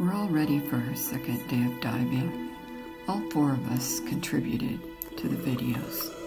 We're all ready for our second day of diving. All four of us contributed to the videos.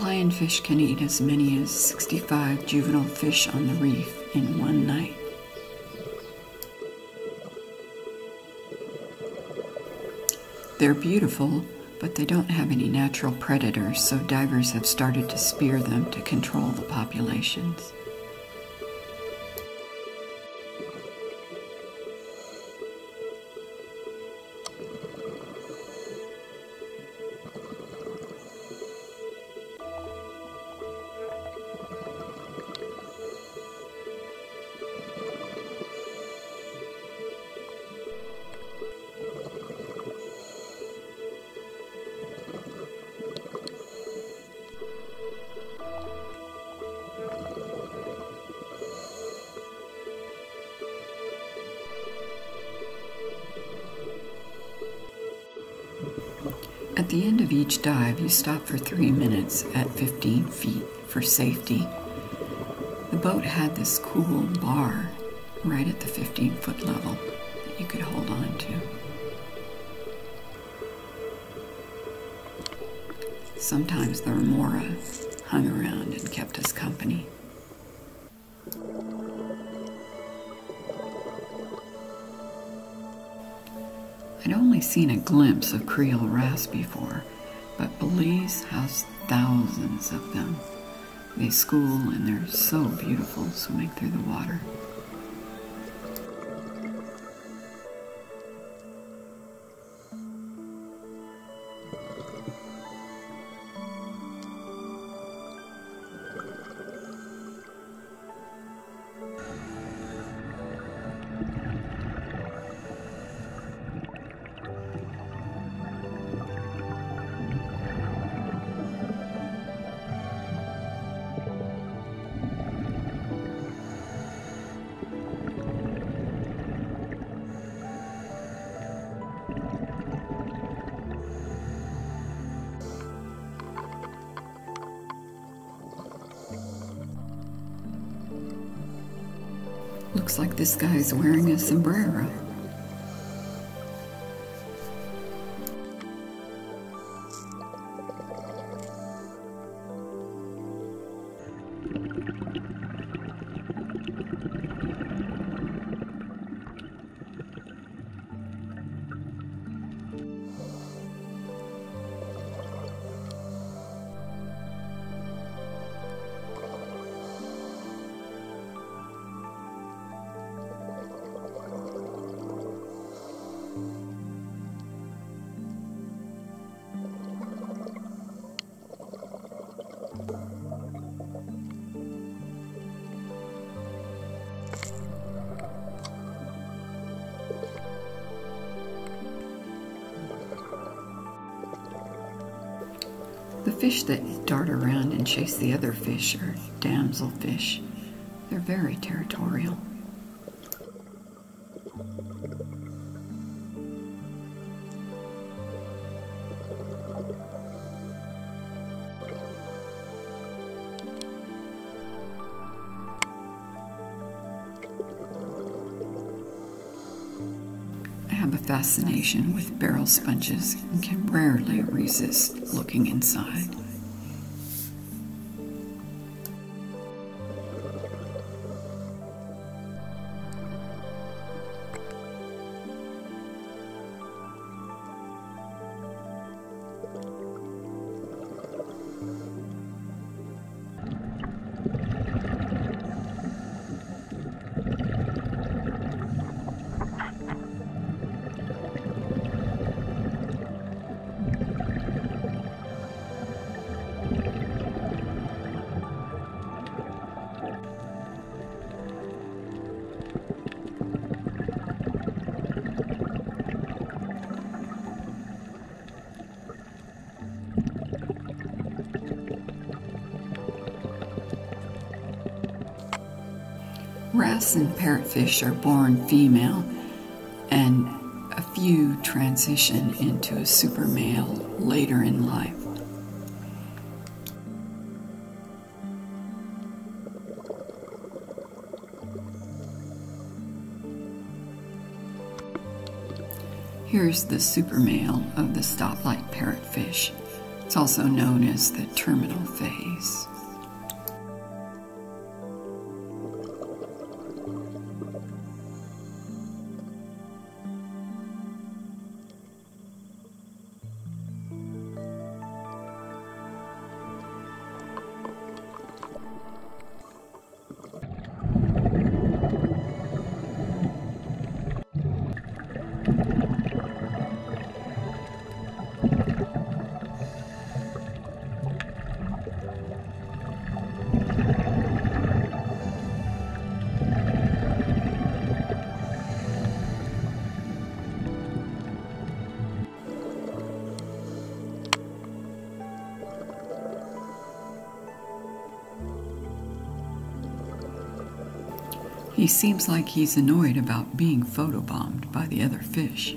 Lionfish can eat as many as 65 juvenile fish on the reef in one night. They're beautiful, but they don't have any natural predators, so divers have started to spear them to control the populations. The end of each dive, you stop for three minutes at 15 feet for safety. The boat had this cool bar right at the 15 foot level that you could hold on to. Sometimes the remora hung around and kept us company. I'd only seen a glimpse of Creole wrasse before, but Belize has thousands of them. They school and they're so beautiful swimming through the water. Looks like this guy's wearing a sombrero. The fish that dart around and chase the other fish are damselfish. They're very territorial. Have a fascination with barrel sponges and can rarely resist looking inside. Wrasse and parrotfish are born female, and a few transition into a super male later in life. Here's the super male of the stoplight parrotfish. It's also known as the terminal phase. He seems like he's annoyed about being photobombed by the other fish.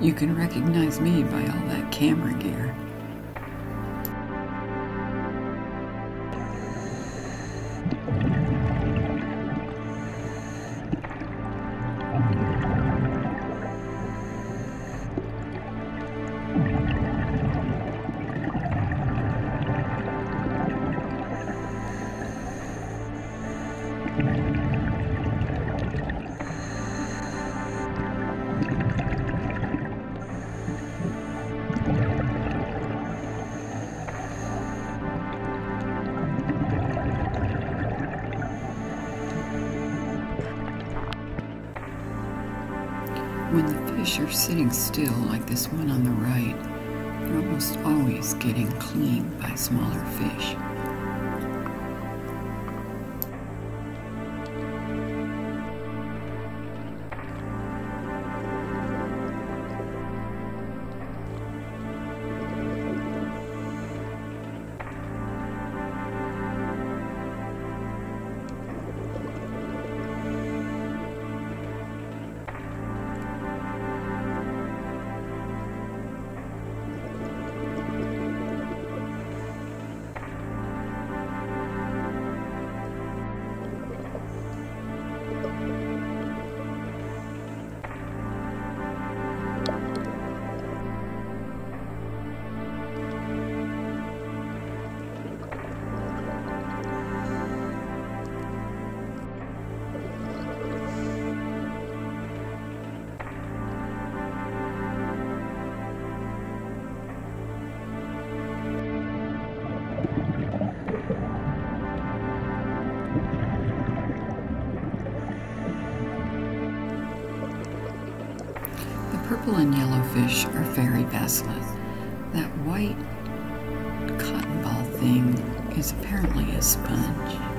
You can recognize me by all that camera gear. Fish are sitting still, like this one on the right, they're almost always getting cleaned by smaller fish. Purple and yellow fish are fairy basslet. That white cotton ball thing is apparently a sponge.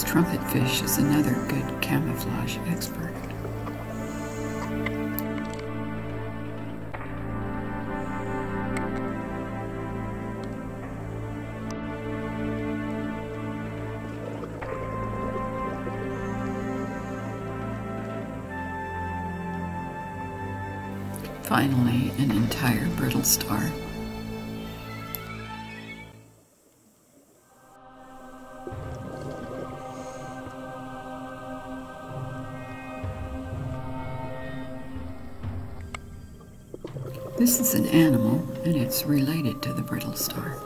This trumpet fish is another good camouflage expert. Finally, an entire brittle star. This is an animal, and it's related to the brittle star.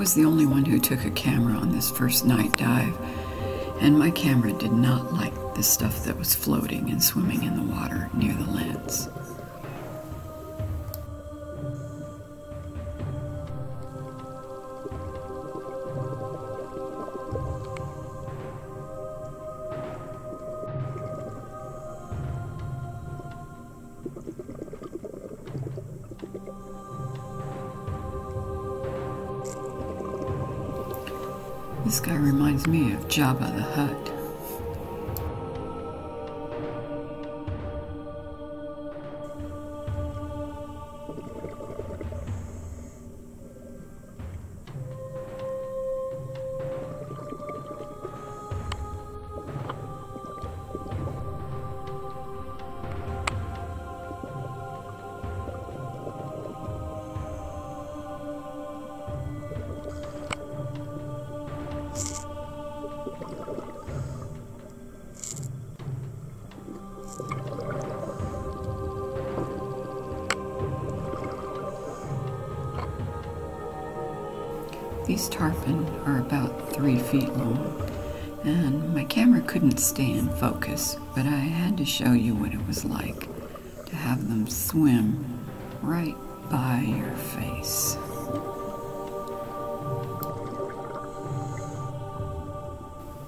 Was the only one who took a camera on this first night dive, and my camera did not like the stuff that was floating and swimming in the water near the lens. This guy reminds me of Jabba the Hutt. These tarpon are about three feet long, and my camera couldn't stay in focus, but I had to show you what it was like to have them swim right by your face.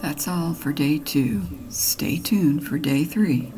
That's all for day two. Stay tuned for day three.